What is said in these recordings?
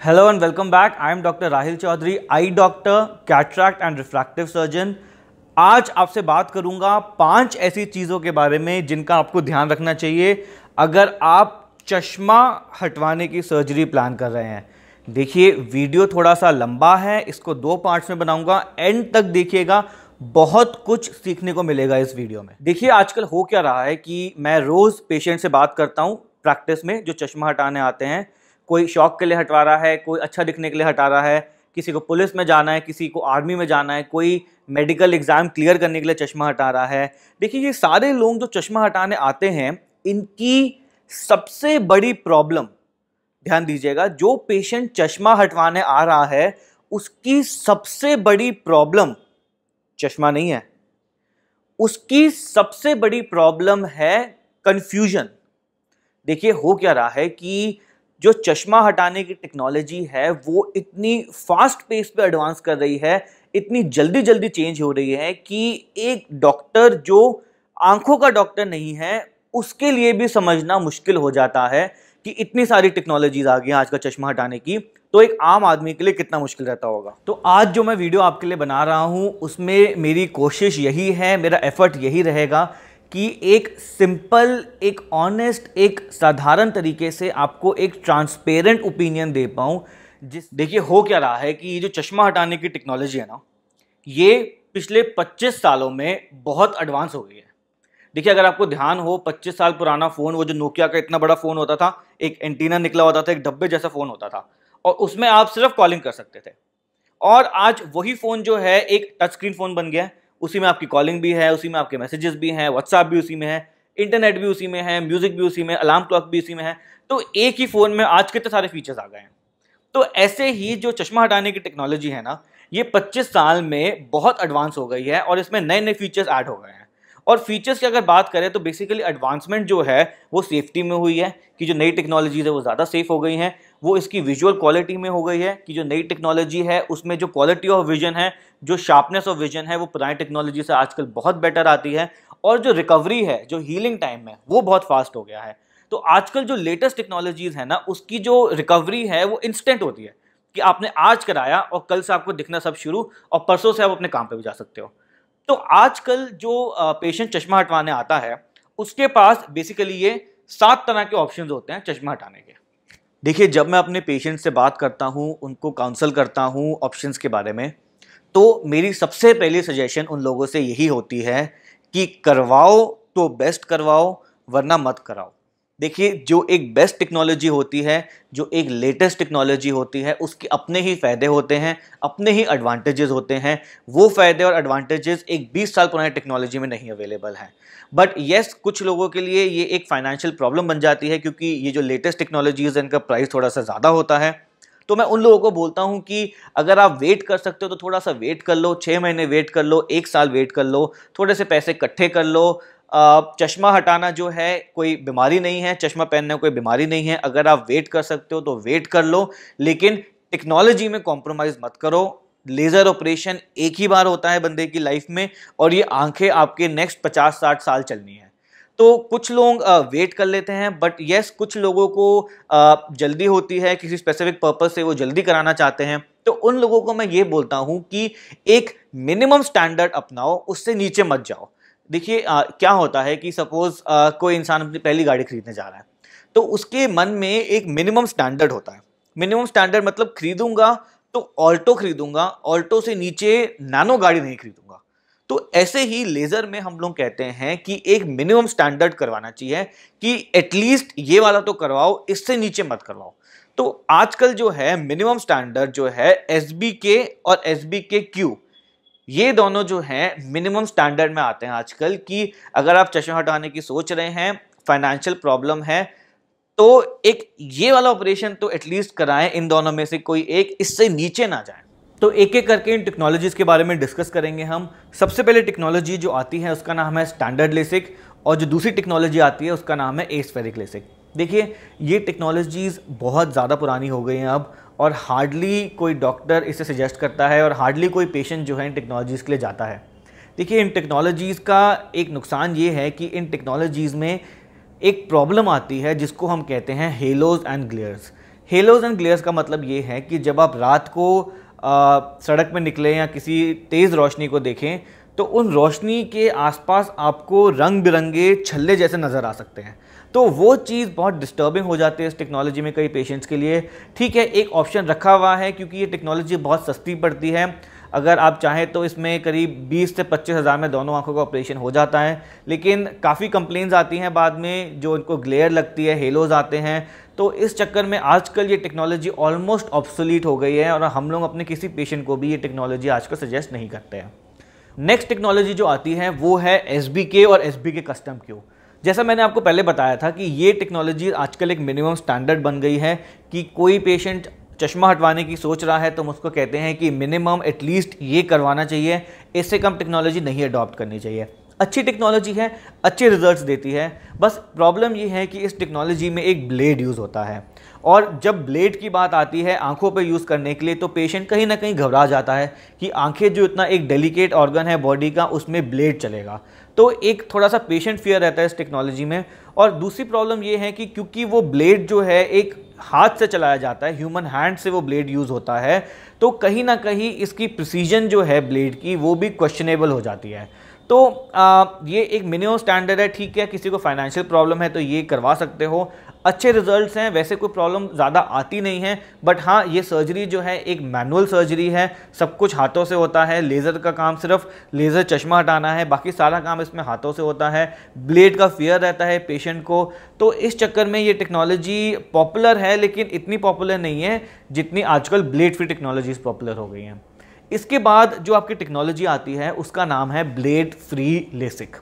Hello and welcome back. I am Dr. Rahil Chaudhary, I doctor cataract and refractive surgeon आज आपसे बात करूँगा पाँच ऐसी चीज़ों के बारे में जिनका आपको ध्यान रखना चाहिए अगर आप चश्मा हटवाने की सर्जरी प्लान कर रहे हैं देखिए वीडियो थोड़ा सा लंबा है इसको दो पार्ट्स में बनाऊँगा एंड तक देखिएगा बहुत कुछ सीखने को मिलेगा इस वीडियो में देखिए आजकल हो क्या रहा है कि मैं रोज़ पेशेंट से बात करता हूँ प्रैक्टिस में जो चश्मा हटाने आते हैं कोई शौक के लिए हटवा रहा है, कोई अच्छा दिखने के लिए हटा रहा है, किसी को पुलिस में जाना है, किसी को आर्मी में जाना है, कोई मेडिकल एग्ज़ाम क्लियर करने के लिए चश्मा हटा रहा है। देखिए, ये सारे लोग जो चश्मा हटाने आते हैं, इनकी सबसे बड़ी प्रॉब्लम, ध्यान दीजिएगा, जो पेशेंट चश्मा हटवाने आ रहा है, उसकी सबसे बड़ी प्रॉब्लम, चश्मा नहीं है, उसकी सबसे बड़ी प्रॉब्लम है कंफ्यूजन देखिए, हो क्या रहा है कि जो चश्मा हटाने की टेक्नोलॉजी है, वो इतनी फास्ट पेस पे एडवांस कर रही है, इतनी जल्दी जल्दी चेंज हो रही है कि एक डॉक्टर जो आँखों का डॉक्टर नहीं है, उसके लिए भी समझना मुश्किल हो जाता है कि इतनी सारी टेक्नोलॉजीज़ आ गई हैं आज का चश्मा हटाने की। तो एक आम आदमी के लिए कितना मुश्किल रहता होगा? तो आज जो मैं वीडियो आपके लिए बना रहा हूँ, उसमें मेरी कोशिश यही है, मेरा एफर्ट यही रहेगा कि एक सिंपल एक ऑनेस्ट एक साधारण तरीके से आपको एक ट्रांसपेरेंट ओपिनियन दे पाऊँ, जिस देखिए, हो क्या रहा है कि ये जो चश्मा हटाने की टेक्नोलॉजी है ना, ये पिछले 25 सालों में बहुत एडवांस हो गई है। देखिए, अगर आपको ध्यान हो 25 साल पुराना फ़ोन वो जो नोकिया का इतना बड़ा फ़ोन होता था, एक एंटीना निकला होता था, एक डब्बे जैसा फ़ोन होता था, और उसमें आप सिर्फ़ कॉलिंग कर सकते थे। और आज वही फ़ोन जो है, एक टच स्क्रीन फ़ोन बन गया है। उसी में आपकी कॉलिंग भी है, उसी में आपके मैसेजेस भी हैं व्हाट्सएप भी उसी में है, इंटरनेट भी उसी में है, म्यूज़िक भी उसी में, अलार्म क्लॉक भी उसी में है तो एक ही फ़ोन में आज कितने सारे फीचर्स आ गए हैं? तो ऐसे ही जो चश्मा हटाने की टेक्नोलॉजी है ना, ये 25 साल में बहुत एडवांस हो गई है और इसमें नए नए फीचर्स ऐड हो गए हैं। और फीचर्स की अगर बात करें तो बेसिकली एडवांसमेंट जो है, वो सेफ्टी में हुई है कि जो नई टेक्नोलॉजीज़ है, वो ज़्यादा सेफ़ हो गई हैं वो इसकी विजुअल क्वालिटी में हो गई है कि जो नई टेक्नोलॉजी है, उसमें जो क्वालिटी ऑफ़ विजन है, जो शार्पनेस ऑफ़ विजन है, वो पुरानी टेक्नोलॉजी से आजकल बहुत बेटर आती है और जो रिकवरी है, जो हीलिंग टाइम है वो बहुत फास्ट हो गया है। तो आजकल जो लेटेस्ट टेक्नोलॉजीज़ है ना, उसकी जो रिकवरी है, वो इंस्टेंट होती है कि आपने आज कराया और कल से आपको दिखना सब शुरू और परसों से आप अपने काम पे भी जा सकते हो। तो आजकल जो पेशेंट चश्मा हटवाने आता है, उसके पास बेसिकली ये सात तरह के ऑप्शन होते हैं चश्मा हटाने के। देखिए, जब मैं अपने पेशेंट से बात करता हूँ, उनको काउंसल करता हूँ ऑप्शंस के बारे में तो मेरी सबसे पहली सजेशन उन लोगों से यही होती है कि करवाओ तो बेस्ट करवाओ, वरना मत कराओ। देखिए, जो एक बेस्ट टेक्नोलॉजी होती है, जो एक लेटेस्ट टेक्नोलॉजी होती है, उसके अपने ही फ़ायदे होते हैं, अपने ही एडवांटेजेस होते हैं। वो फ़ायदे और एडवांटेजेस एक 20 साल पुरानी टेक्नोलॉजी में नहीं अवेलेबल हैं। बट येस कुछ लोगों के लिए ये एक फाइनेंशियल प्रॉब्लम बन जाती है, क्योंकि ये जो लेटेस्ट टेक्नोलॉजीज़ है, इनका प्राइस थोड़ा सा ज़्यादा होता है। तो मैं उन लोगों को बोलता हूँ कि अगर आप वेट कर सकते हो तो थोड़ा सा वेट कर लो छः महीने वेट कर लो, एक साल वेट कर लो, थोड़े से पैसे इकट्ठे कर लो चश्मा हटाना जो है, कोई बीमारी नहीं है, चश्मा पहनने कोई बीमारी नहीं है। अगर आप वेट कर सकते हो तो वेट कर लो, लेकिन टेक्नोलॉजी में कॉम्प्रोमाइज़ मत करो। लेज़र ऑपरेशन एक ही बार होता है बंदे की लाइफ में और ये आँखें आपके नेक्स्ट पचास साठ साल चलनी है। तो कुछ लोग वेट कर लेते हैं बट येस कुछ लोगों को जल्दी होती है, किसी स्पेसिफिक पर्पज से वो जल्दी कराना चाहते हैं। तो उन लोगों को मैं ये बोलता हूँ कि एक मिनिमम स्टैंडर्ड अपनाओ, उससे नीचे मत जाओ। देखिए क्या होता है कि सपोज़ कोई इंसान अपनी पहली गाड़ी खरीदने जा रहा है तो उसके मन में एक मिनिमम स्टैंडर्ड होता है। मिनिमम स्टैंडर्ड मतलब खरीदूँगा तो ऑल्टो खरीदूँगा ऑल्टो से नीचे नैनो गाड़ी नहीं खरीदूँगा। तो ऐसे ही लेज़र में हम लोग कहते हैं कि एक मिनिमम स्टैंडर्ड करवाना चाहिए कि एटलीस्ट ये वाला तो करवाओ, इससे नीचे मत करवाओ। तो आजकल जो है मिनिमम स्टैंडर्ड जो है एस के और एस के क्यू ये दोनों जो हैं मिनिमम स्टैंडर्ड में आते हैं आजकल कि अगर आप चश्मा हटाने की सोच रहे हैं फाइनेंशियल प्रॉब्लम है तो एक ये वाला ऑपरेशन तो एटलीस्ट कराएँ, इन दोनों में से कोई एक इससे नीचे ना जाए। तो एक एक करके इन टेक्नोलॉजीज़ के बारे में डिस्कस करेंगे हम। सबसे पहले टेक्नोलॉजी जो आती है, उसका नाम है स्टैंडर्ड लेसिक और जो दूसरी टेक्नोलॉजी आती है, उसका नाम है एस्फेरिक लेसिक देखिए, ये टेक्नोलॉजीज़ बहुत ज़्यादा पुरानी हो गई हैं अब और हार्डली कोई डॉक्टर इसे सजेस्ट करता है और हार्डली कोई पेशेंट जो है इन टेक्नोलॉजीज़ के लिए जाता है। देखिए इन टेक्नोलॉजीज़ का एक नुकसान ये है कि इन टेक्नोलॉजीज़ में एक प्रॉब्लम आती है जिसको हम कहते हैं halos and glares halos and glares का मतलब ये है कि जब आप रात को आ, सड़क में निकले या किसी तेज़ रोशनी को देखें तो उन रोशनी के आसपास आपको रंग बिरंगे छल्ले जैसे नज़र आ सकते हैं। तो वो चीज़ बहुत डिस्टर्बिंग हो जाती है इस टेक्नोलॉजी में कई पेशेंट्स के लिए। ठीक है, एक ऑप्शन रखा हुआ है क्योंकि ये टेक्नोलॉजी बहुत सस्ती पड़ती है। अगर आप चाहें तो इसमें करीब 20 से पच्चीस हज़ार में दोनों आँखों का ऑपरेशन हो जाता है। लेकिन काफ़ी कंप्लेंट्स आती हैं बाद में, जो इनको ग्लेयर लगती है हेलोज आते हैं। तो इस चक्कर में आजकल ये टेक्नोलॉजी ऑलमोस्ट ऑब्सोलीट हो गई है और हम लोग अपने किसी पेशेंट को भी ये टेक्नोलॉजी आजकल सजेस्ट नहीं करते हैं। नेक्स्ट टेक्नोलॉजी जो आती है वो है एस और एस के कस्टम क्यू जैसा मैंने आपको पहले बताया था कि ये टेक्नोलॉजी आजकल एक मिनिमम स्टैंडर्ड बन गई है कि कोई पेशेंट चश्मा हटवाने की सोच रहा है तो हम उसको कहते हैं कि मिनिमम एटलीस्ट ये करवाना चाहिए, इससे कम टेक्नोलॉजी नहीं अडॉप्ट करनी चाहिए। अच्छी टेक्नोलॉजी है, अच्छे रिजल्ट्स देती है, बस प्रॉब्लम ये है कि इस टेक्नोलॉजी में एक ब्लेड यूज़ होता है। और जब ब्लेड की बात आती है आँखों पर यूज़ करने के लिए तो पेशेंट कहीं ना कहीं घबरा जाता है कि आँखें जो इतना एक डेलिकेट ऑर्गन है बॉडी का उसमें ब्लेड चलेगा। तो एक थोड़ा सा पेशेंट फियर रहता है इस टेक्नोलॉजी में। और दूसरी प्रॉब्लम ये है कि क्योंकि वो ब्लेड जो है एक हाथ से चलाया जाता है ह्यूमन हैंड से वो ब्लेड यूज़ होता है तो कहीं ना कहीं इसकी प्रिसीजन जो है ब्लेड की वो भी क्वेश्चनेबल हो जाती है। तो आ, ये एक मिनिमम स्टैंडर्ड है ठीक है किसी को फाइनेंशियल प्रॉब्लम है तो ये करवा सकते हो। अच्छे रिजल्ट्स हैं, वैसे कोई प्रॉब्लम ज़्यादा आती नहीं है बट हाँ ये सर्जरी जो है, एक मैनुअल सर्जरी है, सब कुछ हाथों से होता है लेज़र का काम सिर्फ़ लेज़र चश्मा हटाना है, बाकी सारा काम इसमें हाथों से होता है ब्लेड का फियर रहता है पेशेंट को तो इस चक्कर में ये टेक्नोलॉजी पॉपुलर है, लेकिन इतनी पॉपुलर नहीं है, जितनी आजकल ब्लेड फ्री टेक्नोलॉजीज़ पॉपुलर हो गई हैं। इसके बाद जो आपकी टेक्नोलॉजी आती है, उसका नाम है ब्लेड फ्री लेसिक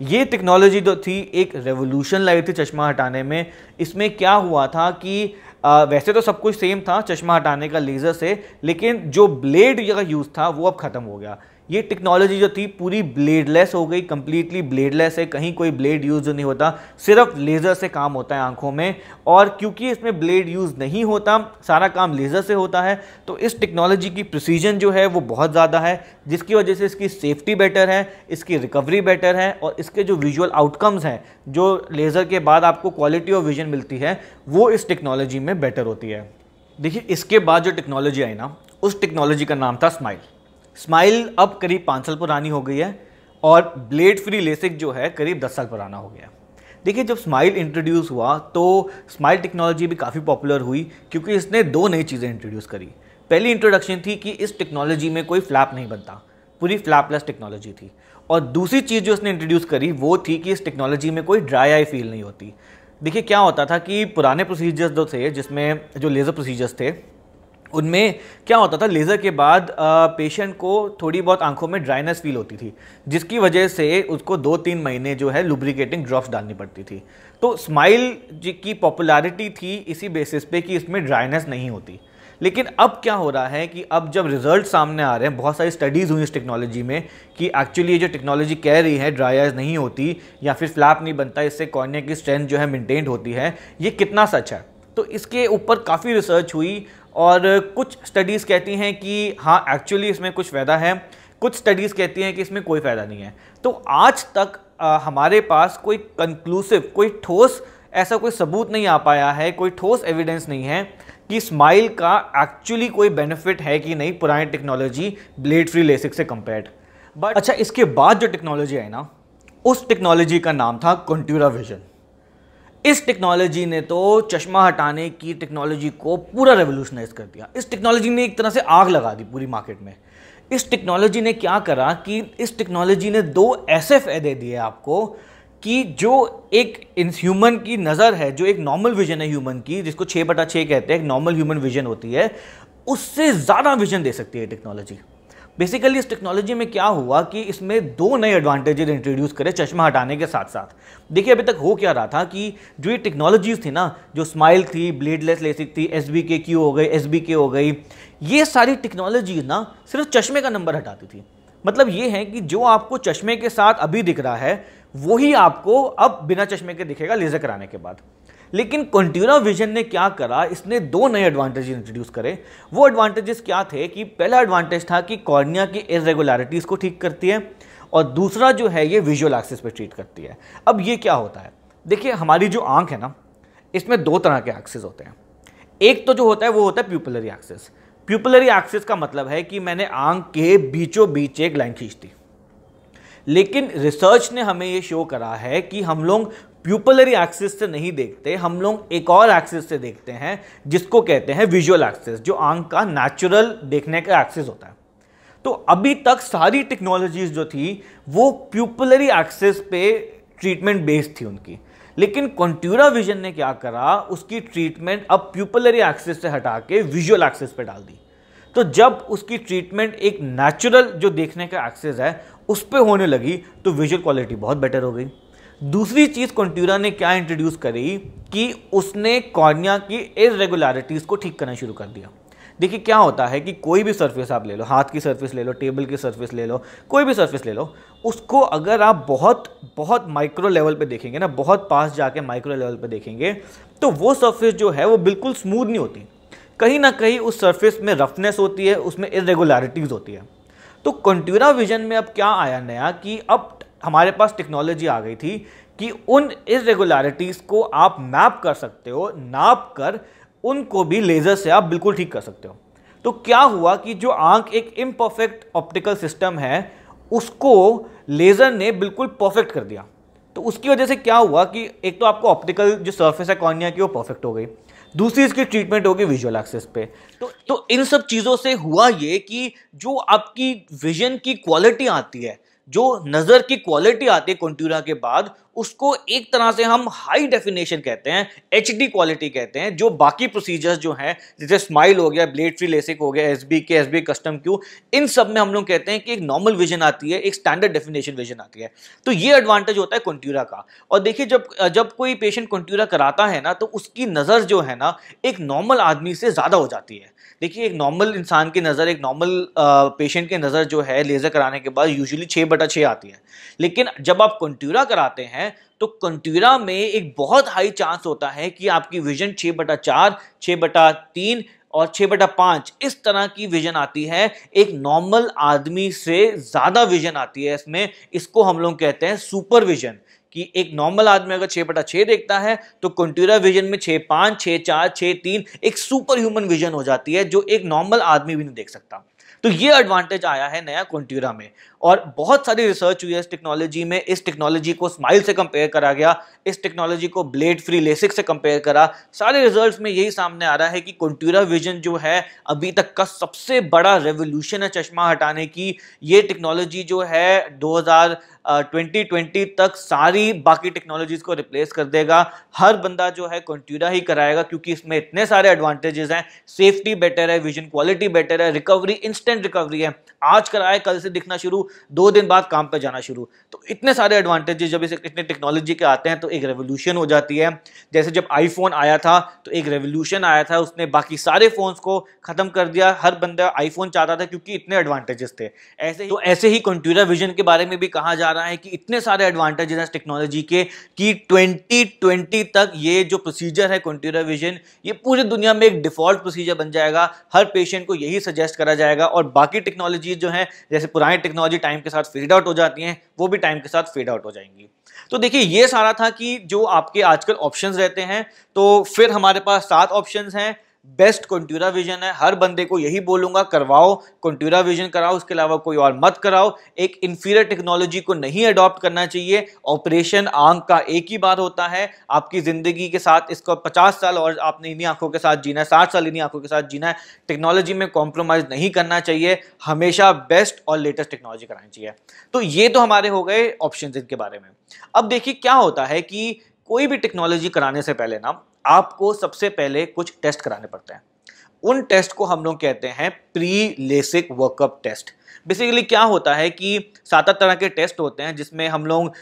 ये टेक्नोलॉजी तो थी एक रेवोल्यूशन लाई थी चश्मा हटाने में। इसमें क्या हुआ था कि आ, वैसे तो सब कुछ सेम था चश्मा हटाने का लेज़र से लेकिन जो ब्लेड का यूज़ था वो अब ख़त्म हो गया। ये टेक्नोलॉजी जो थी पूरी ब्लेडलेस हो गई कंप्लीटली ब्लेडलेस है। कहीं कोई ब्लेड यूज़ नहीं होता, सिर्फ़ लेज़र से काम होता है आँखों में। और क्योंकि इसमें ब्लेड यूज़ नहीं होता, सारा काम लेज़र से होता है तो इस टेक्नोलॉजी की प्रोसीजन जो है वो बहुत ज़्यादा है, जिसकी वजह से इसकी सेफ्टी बेटर है, इसकी रिकवरी बेटर है, और इसके जो विजुअल आउटकम्स हैं, जो लेज़र के बाद आपको क्वालिटी ऑफ़ विजन मिलती है, वो इस टेक्नोलॉजी में बेटर होती है। देखिए, इसके बाद जो टेक्नोलॉजी आई ना, उस टेक्नोलॉजी का नाम था स्माइल स्माइल अब करीब पाँच साल पुरानी हो गई है और ब्लेड फ्री लेसिक जो है करीब दस साल पुराना हो गया देखिए, जब स्माइल इंट्रोड्यूस हुआ तो स्माइल टेक्नोलॉजी भी काफ़ी पॉपुलर हुई, क्योंकि इसने दो नई चीज़ें इंट्रोड्यूस करी। पहली इंट्रोडक्शन थी कि इस टेक्नोलॉजी में कोई फ्लैप नहीं बनता, पूरी फ्लैपलेस टेक्नोलॉजी थी। और दूसरी चीज़ जो इसने इंट्रोड्यूस करी, वो थी कि इस टेक्नोलॉजी में कोई ड्राई आई फील नहीं होती। देखिए, क्या होता था कि पुराने प्रोसीजर्स जो थे, जिसमें जो लेज़र प्रोसीजर्स थे उनमें क्या होता था, लेज़र के बाद पेशेंट को थोड़ी बहुत आँखों में ड्राइनेस फील होती थी, जिसकी वजह से उसको दो तीन महीने जो है लुब्रिकेटिंग ड्रॉप्स डालनी पड़ती थी। तो स्माइल जी की पॉपुलैरिटी थी इसी बेसिस पे कि इसमें ड्राइनेस नहीं होती। लेकिन अब क्या हो रहा है कि अब जब रिज़ल्ट सामने आ रहे हैं, बहुत सारी स्टडीज़ हुई इस टेक्नोलॉजी में कि एक्चुअली ये जो टेक्नोलॉजी कह रही है ड्राई आइज़ नहीं होती या फिर फ्लैप नहीं बनता, इससे कॉर्निया की स्ट्रेंथ जो है मेंटेन होती है, ये कितना सच है? तो इसके ऊपर काफ़ी रिसर्च हुई और कुछ स्टडीज़ कहती हैं कि हाँ एक्चुअली इसमें कुछ फ़ायदा है। कुछ स्टडीज़ कहती हैं कि इसमें कोई फ़ायदा नहीं है। तो आज तक आ, हमारे पास कोई कंक्लूसिव कोई ठोस ऐसा कोई सबूत नहीं आ पाया है कोई ठोस एविडेंस नहीं है कि स्माइल का एक्चुअली कोई बेनिफिट है कि नहीं पुरानी टेक्नोलॉजी ब्लेड फ्री लेसिक से कंपेयर्ड बट अच्छा इसके बाद जो टेक्नोलॉजी आई ना उस टेक्नोलॉजी का नाम था कंट्यूरा विजन इस टेक्नोलॉजी ने तो चश्मा हटाने की टेक्नोलॉजी को पूरा रेवोल्यूशनाइज कर दिया। इस टेक्नोलॉजी ने एक तरह से आग लगा दी पूरी मार्केट में। इस टेक्नोलॉजी ने क्या करा कि इस टेक्नोलॉजी ने दो ऐसे फ़ायदे दिए आपको कि जो एक ह्यूमन की नज़र है, जो एक नॉर्मल विजन है ह्यूमन की, जिसको छः बटा छः कहते हैं, एक नॉर्मल ह्यूमन विजन होती है, उससे ज़्यादा विजन दे सकती है टेक्नोलॉजी बेसिकली इस टेक्नोलॉजी में क्या हुआ कि इसमें दो नए एडवांटेजेस इंट्रोड्यूस करे चश्मा हटाने के साथ साथ देखिए, अभी तक हो क्या रहा था कि जो ये टेक्नोलॉजीज़ थी ना, जो स्माइल थी ब्लेडलेस लेसिक थी एस बी के क्यू हो गई एस बी के हो गई, ये सारी टेक्नोलॉजीज़ ना सिर्फ़ चश्मे का नंबर हटाती थी। मतलब ये है कि जो आपको चश्मे के साथ अभी दिख रहा है वही आपको अब बिना चश्मे के दिखेगा लेजर कराने के बाद। लेकिन कंट्यूरा विजन ने क्या करा? इसने दो नए एडवांटेज इंट्रोड्यूस करे। वो एडवांटेजेस क्या थे कि पहला एडवांटेज था कि कॉर्निया की इरेगुलरिटीज़ को ठीक करती है और दूसरा जो है ये विजुअल एक्सेस पे ट्रीट करती है। अब ये क्या होता है? देखिए, हमारी जो आँख है ना, इसमें दो तरह के एक्सेस होते हैं। एक तो जो होता है, वो होता है प्यूपलरी एक्सेस प्यूपलरी एक्सेस का मतलब है कि मैंने आँख के बीचों बीच एक लाइन खींच दी। लेकिन रिसर्च ने हमें ये शो करा है कि हम लोग प्यूपलरी एक्सिस से नहीं देखते, हम लोग एक और एक्सिस से देखते हैं, जिसको कहते हैं विजुअल एक्सिस जो आँख का नेचुरल देखने का एक्सिस होता है। तो अभी तक सारी टेक्नोलॉजीज़ जो थी, वो प्यूपलरी एक्सिस पे ट्रीटमेंट बेस्ड थी उनकी। लेकिन कॉन्ट्यूरा विजन ने क्या करा, उसकी ट्रीटमेंट अब प्यूपलरी एक्सिस से हटा के विजुअल एक्सिस पे डाल दी। तो जब उसकी ट्रीटमेंट एक नेचुरल जो देखने का एक्सेस है, उस पर होने लगी तो विजुअल क्वालिटी बहुत बेटर हो गई। दूसरी चीज़ कंट्यूरा ने क्या इंट्रोड्यूस करी कि उसने कॉर्निया की इरेगुलरिटीज़ को ठीक करना शुरू कर दिया। देखिए, क्या होता है कि कोई भी सरफेस आप ले लो, हाथ की सरफेस ले लो टेबल की सरफेस ले लो, कोई भी सरफेस ले लो, उसको अगर आप बहुत बहुत माइक्रो लेवल पे देखेंगे ना, बहुत पास जाके माइक्रो लेवल पे देखेंगे तो वो सरफेस जो है वो बिल्कुल स्मूथ नहीं होती। कहीं ना कहीं उस सरफेस में रफनेस होती है, उसमें इरेगुलरिटीज़ होती है। तो कंट्यूरा विजन में अब क्या आया नया कि अब हमारे पास टेक्नोलॉजी आ गई थी कि उन इरेगुलरिटीज़ को आप मैप कर सकते हो, नाप कर, उनको भी लेज़र से आप बिल्कुल ठीक कर सकते हो। तो क्या हुआ कि जो आँख एक इम्परफेक्ट ऑप्टिकल सिस्टम है, उसको लेज़र ने बिल्कुल परफेक्ट कर दिया। तो उसकी वजह से क्या हुआ कि एक तो आपको ऑप्टिकल जो सर्फेस है कॉर्निया की, वो परफेक्ट हो गई। दूसरी इसकी ट्रीटमेंट होगी विजुअल एक्सेस पे। तो तो इन सब चीज़ों से हुआ ये कि जो आपकी विजन की क्वालिटी आती है जो नज़र की क्वालिटी आती है कॉन्ट्यूरा के बाद उसको एक तरह से हम हाई डेफिनेशन कहते हैं एचडी क्वालिटी कहते हैं, जो बाकी प्रोसीजर्स जो हैं, जैसे स्माइल हो गया ब्लेड फ्री लेसिक हो गया S B K S B custom Q इन सब में हम लोग कहते हैं कि एक नॉर्मल विजन आती है, एक स्टैंडर्ड डेफिनेशन विजन आती है। तो ये एडवांटेज होता है कॉन्ट्यूरा का। और देखिए, जब जब कोई पेशेंट कॉन्ट्यूरा कराता है ना तो उसकी नज़र जो है ना, एक नॉर्मल आदमी से ज़्यादा हो जाती है। देखिए, एक नॉर्मल इंसान की नज़र, एक नॉर्मल पेशेंट की नज़र जो है लेज़र कराने के बाद यूजुअली छः बटा छः आती है। लेकिन जब आप कंट्यूरा कराते हैं तो कंट्यूरा में एक बहुत हाई चांस होता है कि आपकी विजन छः बटा चार छः बटा तीन और छः बटा पाँच इस तरह की विजन आती है। एक नॉर्मल आदमी से ज़्यादा विजन आती है इसमें। इसको हम लोग कहते हैं सुपर विजन कि एक नॉर्मल आदमी अगर छः बटा छः देखता है तो कंट्यूरा विजन में छः पाँच छः चार छः तीन एक सुपर ह्यूमन विजन हो जाती है, जो एक नॉर्मल आदमी भी नहीं देख सकता। तो ये एडवांटेज आया है नया कॉन्ट्यूरा में। और बहुत सारी रिसर्च हुई है इस टेक्नोलॉजी में। इस टेक्नोलॉजी को स्माइल से कंपेयर करा गया, इस टेक्नोलॉजी को ब्लेड फ्री लेसिक से कंपेयर करा। सारे रिजल्ट्स में यही सामने आ रहा है कि कंट्यूरा विजन जो है, अभी तक का सबसे बड़ा रेवोल्यूशन है चश्मा हटाने की। ये टेक्नोलॉजी जो है 2000 ट्वेंटी ट्वेंटी तक सारी बाकी टेक्नोलॉजीज़ को रिप्लेस कर देगा। हर बंदा जो है कंट्यूरा ही कराएगा क्योंकि इसमें इतने सारे एडवांटेजेस हैं। सेफ्टी बेटर है विजन क्वालिटी बेटर है रिकवरी इंस्टेंट रिकवरी है। आज कराए, कल से दिखना शुरू। दो दिन बाद काम पर जाना शुरू। तो इतने सारे एडवांटेजेस जब इसे इतने टेक्नोलॉजी के आते हैं तो एक रेवोल्यूशन हो जाती है। जैसे जब आईफोन आया था तो एक रेवोल्यूशन आया था, उसने बाकी सारे फोन्स को खत्म कर दिया। हर बंदा आईफोन चाहता था, क्योंकि इतने एडवांटेजेस थे। ऐसे ही तो ऐसे ही कंट्यूरा विजन के बारे में भी कहा जा रहा है कि इतने सारे एडवांटेजेस हैं टेक्नोलॉजी के, कि 2020 तक ये जो प्रोसीजर है कंट्यूरा विजन ये पूरी दुनिया में एक डिफ़ॉल्ट प्रोसीजर बन जाएगा। हर पेशेंट को यही सजेस्ट करा जाएगा। और बाकी टेक्नोलॉजी जो है, जैसे पुरानी टेक्नोलॉजी टाइम के साथ फेड आउट हो जाती हैं, वो भी टाइम के साथ फेड आउट हो जाएँगी। तो देखिए, ये सारा था कि जो आपके आजकल ऑप्शंस रहते हैं तो फिर हमारे पास सात ऑप्शंस हैं बेस्ट कंट्यूरा विजन है। हर बंदे को यही बोलूँगा, करवाओ कंट्यूरा विजन कराओ, उसके अलावा कोई और मत कराओ। एक इन्फीरियर टेक्नोलॉजी को नहीं अडॉप्ट करना चाहिए। ऑपरेशन आँख का एक ही बार होता है। आपकी ज़िंदगी के साथ इसको पचास साल और आपने इन्हीं आँखों के साथ जीना है, साठ साल इन्हीं आँखों के साथ जीना है। टेक्नोलॉजी में कॉम्प्रोमाइज नहीं करना चाहिए। हमेशा बेस्ट और लेटेस्ट टेक्नोलॉजी करानी चाहिए। तो ये तो हमारे हो गए ऑप्शन इनके बारे में। अब देखिए क्या होता है कि कोई भी टेक्नोलॉजी कराने से पहले ना, आपको सबसे पहले कुछ टेस्ट कराने पड़ते हैं। उन टेस्ट को हम लोग कहते हैं pre LASIK workup test basically क्या होता है कि सात आठ तरह के टेस्ट होते हैं, जिसमें हम लोग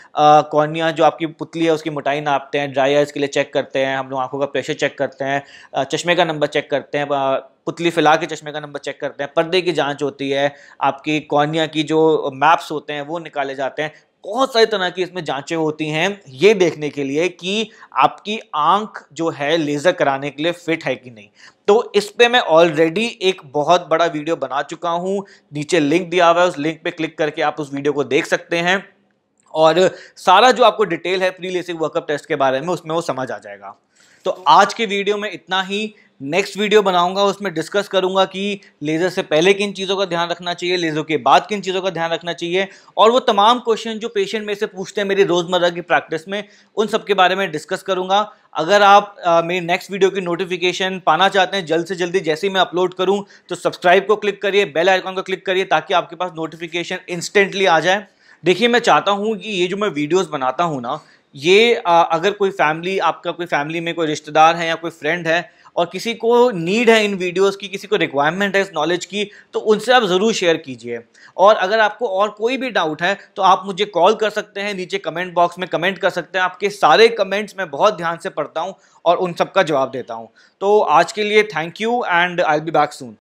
कॉर्निया जो आपकी पुतली है, उसकी मोटाई नापते हैं ड्राई आइज़ के लिए चेक करते हैं, हम लोग आँखों का प्रेशर चेक करते हैं चश्मे का नंबर चेक करते हैं पुतली फैला के चश्मे का नंबर चेक करते हैं, पर्दे की जाँच होती है, आपकी कॉर्निया की जो मैप्स होते हैं, वो निकाले जाते हैं। बहुत सारी तरह की इसमें जांचें होती हैं ये देखने के लिए कि आपकी आँख जो है लेज़र कराने के लिए फिट है कि नहीं। तो इस पर मैं ऑलरेडी एक बहुत बड़ा वीडियो बना चुका हूँ। नीचे लिंक दिया हुआ है, उस लिंक पे क्लिक करके आप उस वीडियो को देख सकते हैं। और सारा जो आपको डिटेल है प्री लेसिक वर्कअप टेस्ट के बारे में, उसमें वो समझ आ जाएगा। तो आज के वीडियो में इतना ही। नेक्स्ट वीडियो बनाऊँगा, उसमें डिस्कस करूँगा कि लेज़र से पहले किन चीज़ों का ध्यान रखना चाहिए लेज़र के बाद किन चीज़ों का ध्यान रखना चाहिए, और वो तमाम क्वेश्चन जो पेशेंट में से पूछते हैं मेरी रोज़मर्रा की प्रैक्टिस में, उन सब के बारे में डिस्कस करूँगा। अगर आप मेरी नेक्स्ट वीडियो की नोटिफिकेशन पाना चाहते हैं, जल्द से जल्दी जैसे ही मैं अपलोड करूँ तो सब्सक्राइब को क्लिक करिए बेल आइकॉन को क्लिक करिए, ताकि आपके पास नोटिफिकेशन इंस्टेंटली आ जाए। देखिए, मैं चाहता हूँ कि ये जो मैं वीडियोज़ बनाता हूँ ना, ये अगर कोई फैमिली आपका कोई फैमिली में कोई रिश्तेदार है या कोई फ्रेंड है और किसी को नीड है इन वीडियोस की, किसी को रिक्वायरमेंट है इस नॉलेज की तो उनसे आप ज़रूर शेयर कीजिए। और अगर आपको और कोई भी डाउट है तो आप मुझे कॉल कर सकते हैं, नीचे कमेंट बॉक्स में कमेंट कर सकते हैं। आपके सारे कमेंट्स मैं बहुत ध्यान से पढ़ता हूँ और उन सबका जवाब देता हूँ। तो आज के लिए thank you and I be back soon